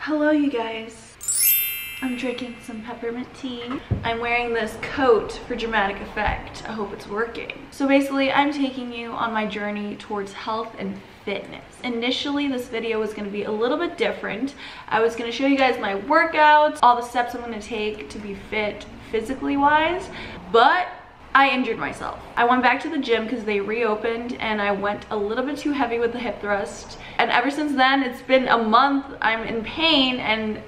Hello you guys. I'm drinking some peppermint tea. I'm wearing this coat for dramatic effect. I hope it's working. So basically, I'm taking you on my journey towards health and fitness. Initially, this video was gonna be a little bit different. I was gonna show you guys my workouts, all the steps I'm gonna take to be fit physically wise, but I injured myself. I went back to the gym because they reopened and I went a little bit too heavy with the hip thrust. And ever since then, it's been a month, I'm in pain and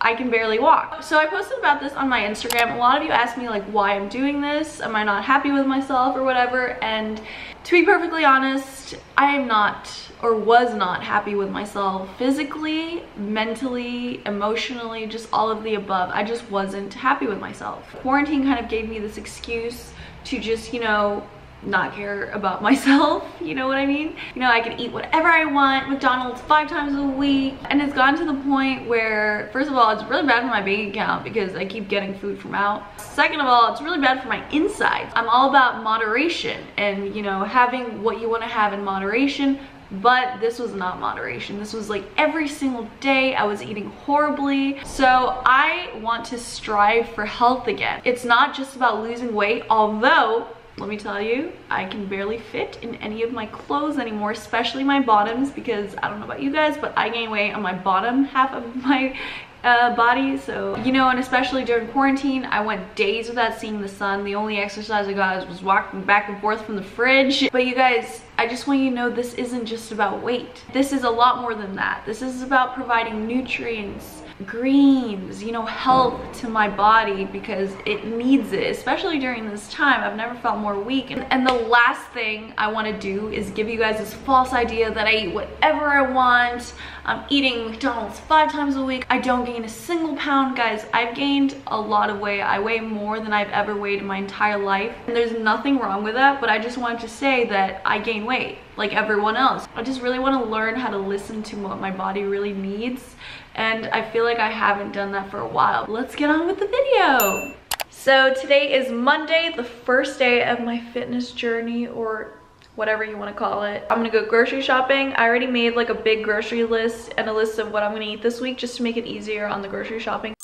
I can barely walk. So I posted about this on my Instagram. A lot of you asked me like why I'm doing this. Am I not happy with myself or whatever? And to be perfectly honest, I am not or was not happy with myself physically, mentally, emotionally, just all of the above. I just wasn't happy with myself. Quarantine kind of gave me this excuse to just, you know, not care about myself, you know what I mean? You know, I can eat whatever I want, McDonald's five times a week, and it's gotten to the point where, first of all, it's really bad for my bank account because I keep getting food from out. Second of all, it's really bad for my insides. I'm all about moderation and, you know, having what you want to have in moderation, but this was not moderation. This was like every single day I was eating horribly. So I want to strive for health again. It's not just about losing weight, although let me tell you, I can barely fit in any of my clothes anymore, especially my bottoms because I don't know about you guys, but I gain weight on my bottom half of my uh, body. So, you know, and especially during quarantine, I went days without seeing the sun. The only exercise I got was walking back and forth from the fridge. But you guys, I just want you to know this isn't just about weight. This is a lot more than that. This is about providing nutrients, greens, you know, health to my body because it needs it, especially during this time. I've never felt more weak. And, and the last thing I want to do is give you guys this false idea that I eat whatever I want. I'm eating McDonald's five times a week. I don't gain a single pound. Guys, I've gained a lot of weight. I weigh more than I've ever weighed in my entire life. And there's nothing wrong with that, but I just wanted to say that I gain weight like everyone else. I just really want to learn how to listen to what my body really needs and I feel like I haven't done that for a while. Let's get on with the video. So today is Monday, the first day of my fitness journey or whatever you want to call it. I'm gonna go grocery shopping. I already made like a big grocery list and a list of what I'm gonna eat this week just to make it easier on the grocery shopping.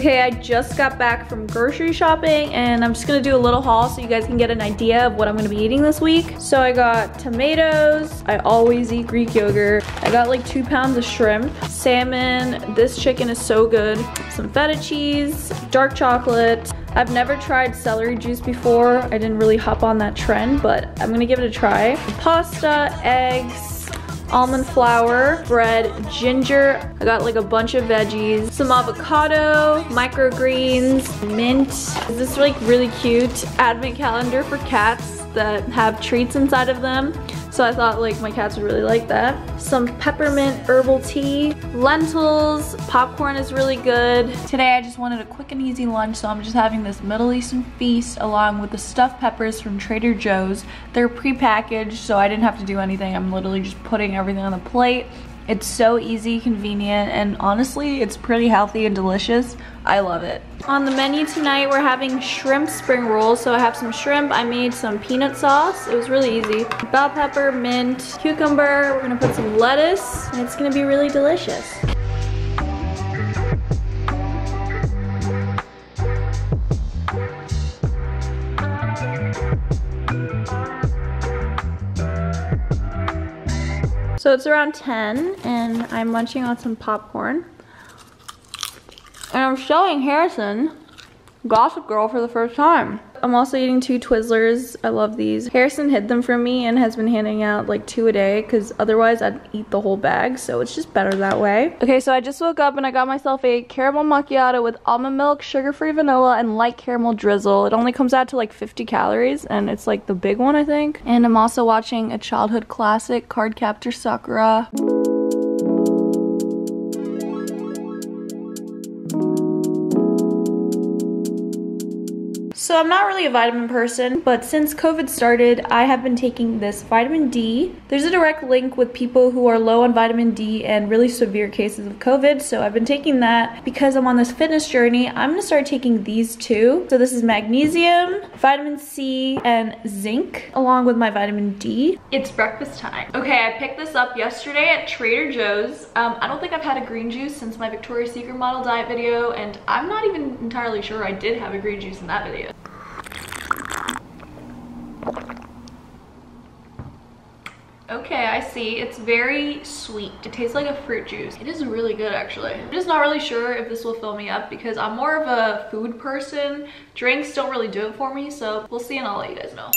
Okay, I just got back from grocery shopping and I'm just gonna do a little haul so you guys can get an idea of what I'm gonna be eating this week. So I got tomatoes, I always eat Greek yogurt. I got like two pounds of shrimp, salmon, this chicken is so good, some feta cheese, dark chocolate. I've never tried celery juice before. I didn't really hop on that trend, but I'm gonna give it a try. Pasta, eggs, almond flour, bread, ginger. I got like a bunch of veggies, some avocado, microgreens, mint. This is like really cute advent calendar for cats that have treats inside of them. So I thought like my cats would really like that. Some peppermint herbal tea, lentils, popcorn is really good. Today I just wanted a quick and easy lunch so I'm just having this Middle Eastern feast along with the stuffed peppers from Trader Joe's. They're pre-packaged so I didn't have to do anything. I'm literally just putting everything on the plate it's so easy, convenient, and honestly, it's pretty healthy and delicious. I love it. On the menu tonight, we're having shrimp spring rolls. So I have some shrimp. I made some peanut sauce. It was really easy. Bell pepper, mint, cucumber. We're gonna put some lettuce, and it's gonna be really delicious. So it's around 10 and I'm munching on some popcorn. And I'm showing Harrison Gossip Girl for the first time. I'm also eating two Twizzlers. I love these. Harrison hid them from me and has been handing out like two a day because otherwise I'd eat the whole bag. So it's just better that way. Okay, so I just woke up and I got myself a caramel macchiato with almond milk, sugar-free vanilla, and light caramel drizzle. It only comes out to like 50 calories and it's like the big one, I think. And I'm also watching a childhood classic, Cardcaptor Sakura. So I'm not really a vitamin person, but since COVID started, I have been taking this vitamin D. There's a direct link with people who are low on vitamin D and really severe cases of COVID. So I've been taking that because I'm on this fitness journey. I'm gonna start taking these two. So this is magnesium, vitamin C, and zinc, along with my vitamin D. It's breakfast time. Okay, I picked this up yesterday at Trader Joe's. Um, I don't think I've had a green juice since my Victoria's Secret model diet video, and I'm not even entirely sure I did have a green juice in that video. Okay, I see. It's very sweet. It tastes like a fruit juice. It is really good, actually. I'm just not really sure if this will fill me up because I'm more of a food person. Drinks don't really do it for me, so we'll see and I'll let you guys know.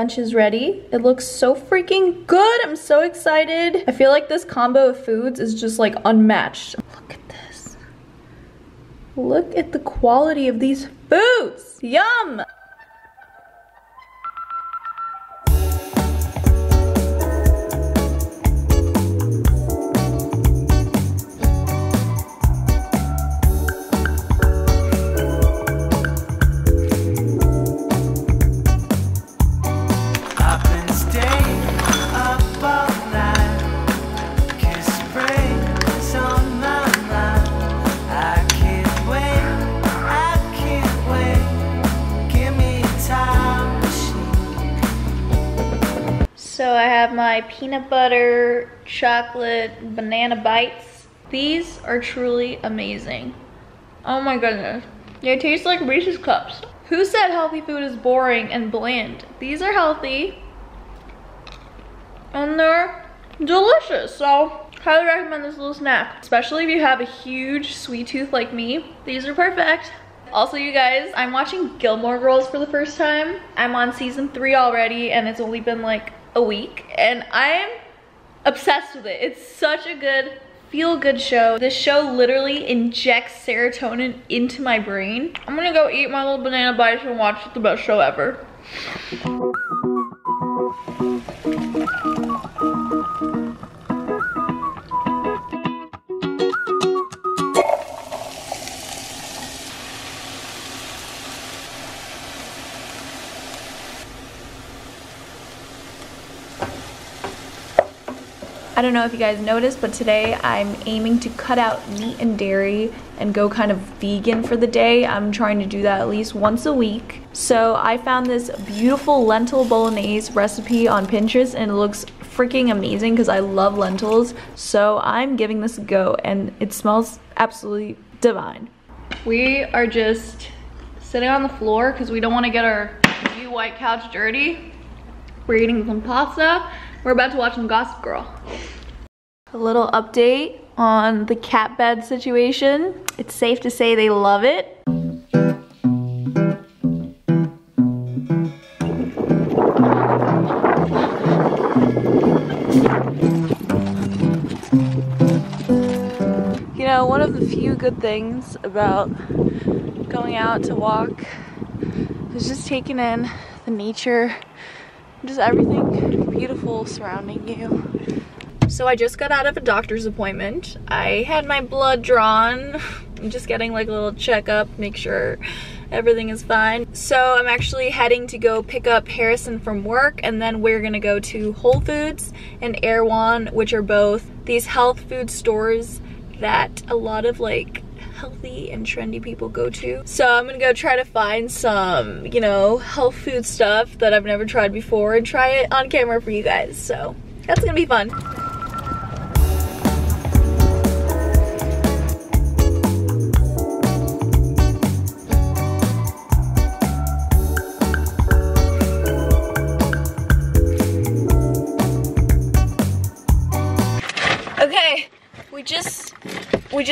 Lunch is ready. It looks so freaking good. I'm so excited. I feel like this combo of foods is just like unmatched. Look at this. Look at the quality of these foods. Yum! My peanut butter chocolate banana bites. These are truly amazing. Oh my goodness. They taste like Reese's Cups. Who said healthy food is boring and bland? These are healthy and they're delicious. So highly recommend this little snack, especially if you have a huge sweet tooth like me. These are perfect. Also, you guys, I'm watching Gilmore Girls for the first time. I'm on season three already and it's only been like a week and I'm obsessed with it. It's such a good feel-good show. This show literally injects serotonin into my brain. I'm gonna go eat my little banana bites and watch the best show ever. I don't know if you guys noticed, but today I'm aiming to cut out meat and dairy and go kind of vegan for the day. I'm trying to do that at least once a week. So I found this beautiful lentil bolognese recipe on Pinterest and it looks freaking amazing because I love lentils. So I'm giving this a go and it smells absolutely divine. We are just sitting on the floor because we don't want to get our new white couch dirty. We're eating some pasta we're about to watch some Gossip Girl. A little update on the cat bed situation. It's safe to say they love it. You know, one of the few good things about going out to walk is just taking in the nature, just everything beautiful surrounding you. So I just got out of a doctor's appointment. I had my blood drawn. I'm just getting like a little checkup, make sure everything is fine. So I'm actually heading to go pick up Harrison from work and then we're gonna go to Whole Foods and Erewhon, which are both these health food stores that a lot of like healthy and trendy people go to. So I'm gonna go try to find some, you know, health food stuff that I've never tried before and try it on camera for you guys. So that's gonna be fun.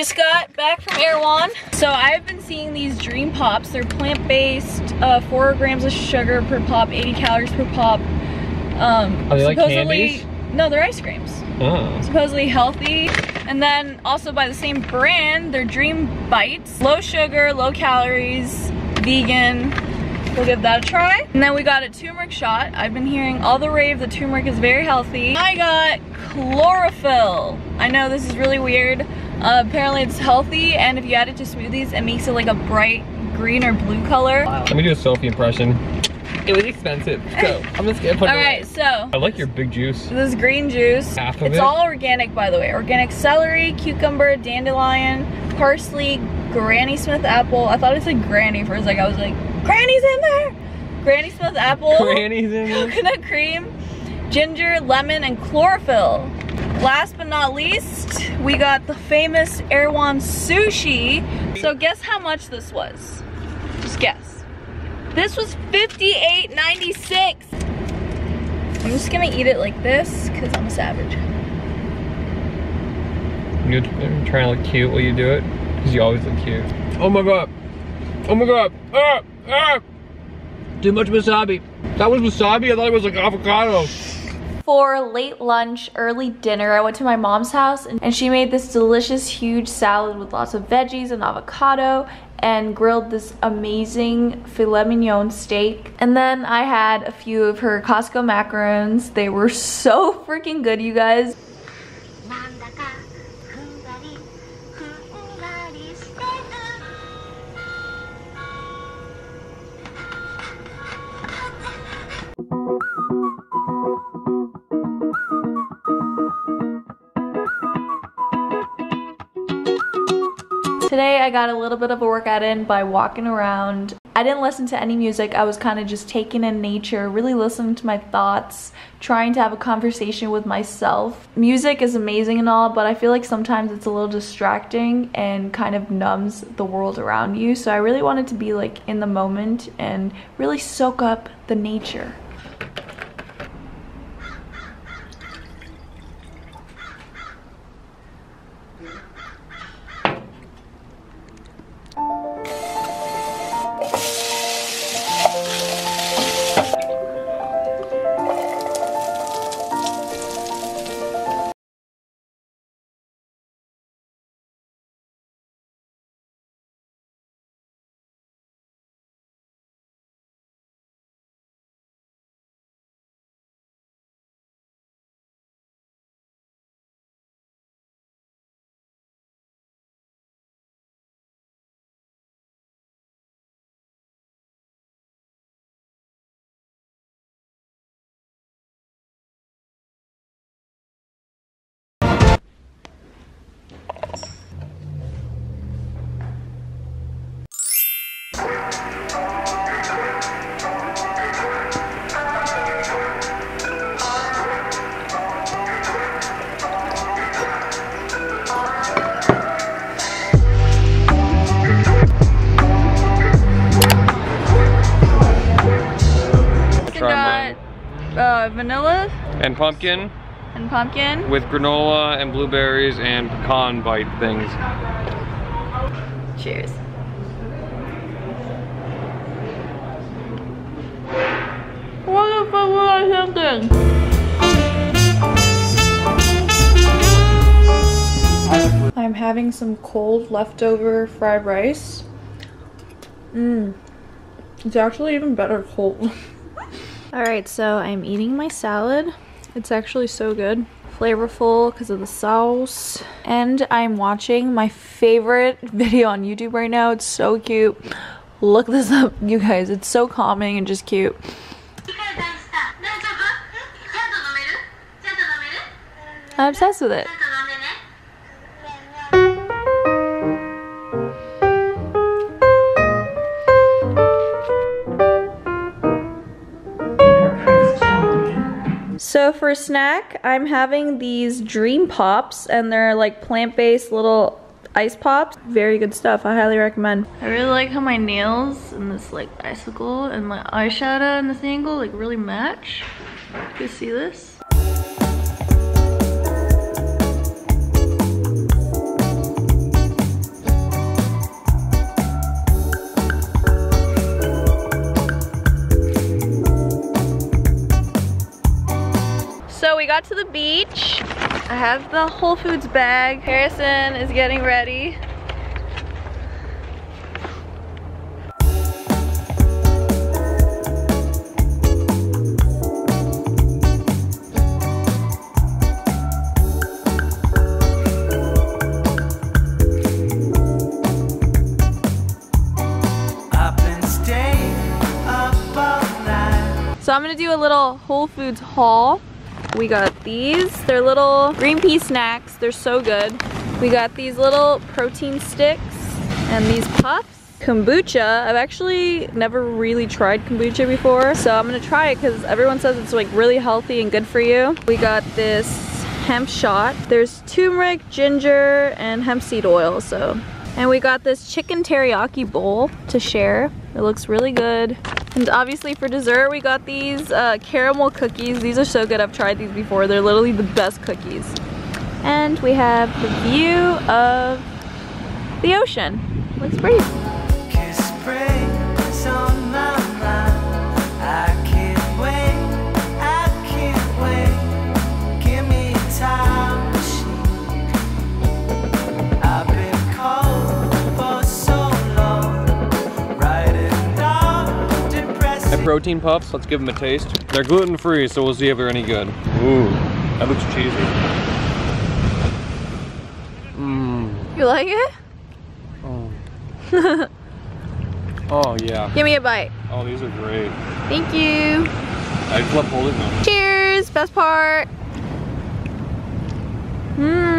Just got back from Erewhon. So I've been seeing these Dream Pops. They're plant-based, uh, four grams of sugar per pop, 80 calories per pop. Um, Are they like candies? No, they're ice creams. Oh. Supposedly healthy. And then also by the same brand, they're Dream Bites. Low sugar, low calories, vegan. We'll give that a try. And then we got a turmeric shot. I've been hearing all the rave the turmeric is very healthy. I got chlorophyll. I know this is really weird. Uh, apparently it's healthy and if you add it to smoothies, it makes it like a bright green or blue color. Let me do a Sophie impression. It was expensive, so I'm just gonna put All it right, away. so I like your big juice. this green juice. Half of it's it? all organic, by the way. Organic celery, cucumber, dandelion, parsley, Granny Smith apple. I thought it said Granny for a second. I was like, Granny's in there. Granny Smith apple. Granny's in there. Coconut cream, ginger, lemon, and chlorophyll. Last but not least, we got the famous Erewhon sushi. So guess how much this was? Just guess. This was $58.96. I'm just gonna eat it like this because I'm a savage. You're trying to look cute while you do it? Because you always look cute. Oh my god. Oh my god. Ah! Ah! Too much wasabi. That was wasabi? I thought it was like avocado. For late lunch, early dinner, I went to my mom's house and, she made this delicious huge salad with lots of veggies and avocado and grilled this amazing filet mignon steak. And then I had a few of her Costco macarons. They were so freaking good, you guys. I got a little bit of a workout in by walking around. I didn't listen to any music. I was kind of just taking in nature, really listening to my thoughts, trying to have a conversation with myself. Music is amazing and all, but I feel like sometimes it's a little distracting and kind of numbs the world around you. So I really wanted to be like in the moment and really soak up the nature. Try got uh, vanilla And pumpkin and pumpkin. with granola and blueberries and pecan bite things. Cheers. What the fuck was I thinking? I'm having some cold leftover fried rice. Mmm. It's actually even better cold. All right, so I'm eating my salad. It's actually so good. Flavorful because of the sauce. And I'm watching my favorite video on YouTube right now. It's so cute. Look this up, you guys. It's so calming and just cute. I'm obsessed with it. So for a snack, I'm having these Dream Pops, and they're like plant-based little ice pops. Very good stuff. I highly recommend. I really like how my nails and this like icicle and my eyeshadow and this angle like really match. You see this? Beach. I have the Whole Foods bag. Harrison is getting ready. I've been staying up all night. So I'm gonna do a little Whole Foods haul. We got these, they're little green pea snacks. They're so good. We got these little protein sticks and these puffs. Kombucha, I've actually never really tried kombucha before, so I'm gonna try it because everyone says it's like really healthy and good for you. We got this hemp shot. There's turmeric, ginger, and hemp seed oil, so. And we got this chicken teriyaki bowl to share. It looks really good. And obviously for dessert, we got these uh, caramel cookies. These are so good. I've tried these before. They're literally the best cookies. And we have the view of the ocean. Looks pretty. Depressing. protein puffs, let's give them a taste. They're gluten free, so we'll see if they're any good. Ooh, that looks cheesy. Mmm. You like it? Oh. oh yeah. Give me a bite. Oh, these are great. Thank you. I just love holding them. Cheers. Best part. Mmm.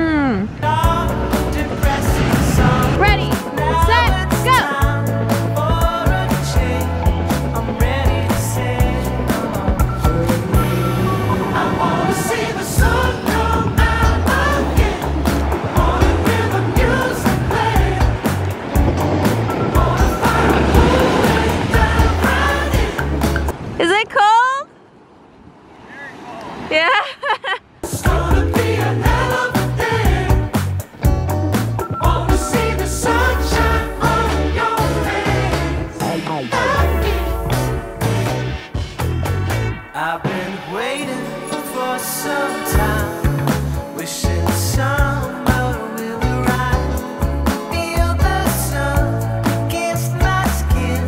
I've been waiting for some time, wishing summer will arrive. Feel the sun against my skin,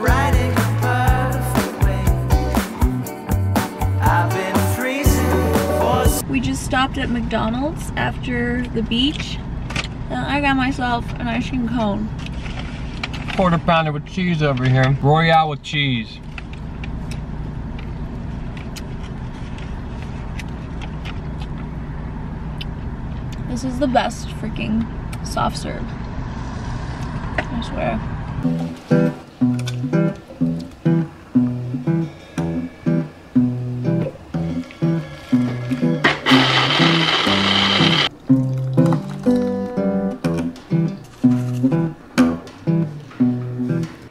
right in your perfect way. I've been freezing for We just stopped at McDonald's after the beach. And I got myself an ice cream cone. Quarter pounder with cheese over here. Royale with cheese. This is the best freaking soft serve. I swear.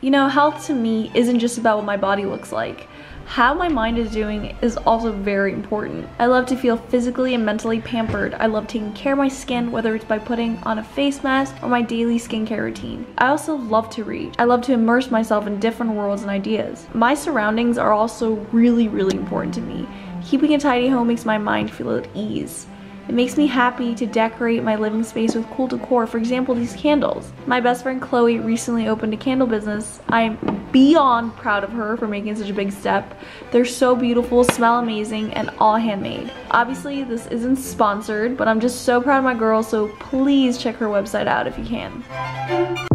You know, health to me isn't just about what my body looks like. How my mind is doing is also very important. I love to feel physically and mentally pampered. I love taking care of my skin, whether it's by putting on a face mask or my daily skincare routine. I also love to read. I love to immerse myself in different worlds and ideas. My surroundings are also really, really important to me. Keeping a tidy home makes my mind feel at ease. It makes me happy to decorate my living space with cool decor, for example, these candles. My best friend Chloe recently opened a candle business. I'm beyond proud of her for making such a big step. They're so beautiful, smell amazing, and all handmade. Obviously, this isn't sponsored, but I'm just so proud of my girl, so please check her website out if you can.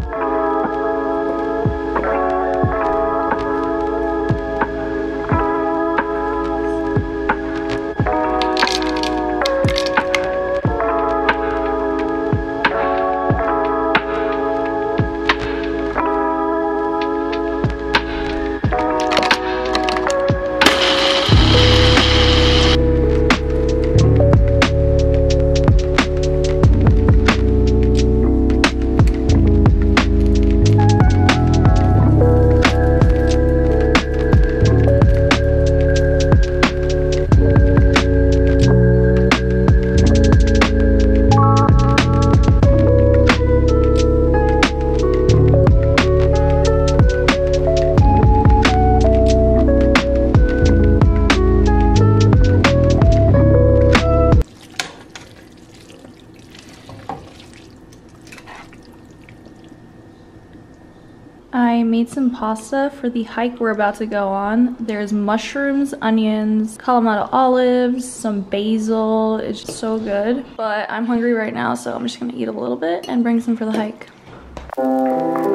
Made some pasta for the hike we're about to go on. There's mushrooms, onions, Kalamata olives, some basil. It's just so good. But I'm hungry right now, so I'm just gonna eat a little bit and bring some for the hike.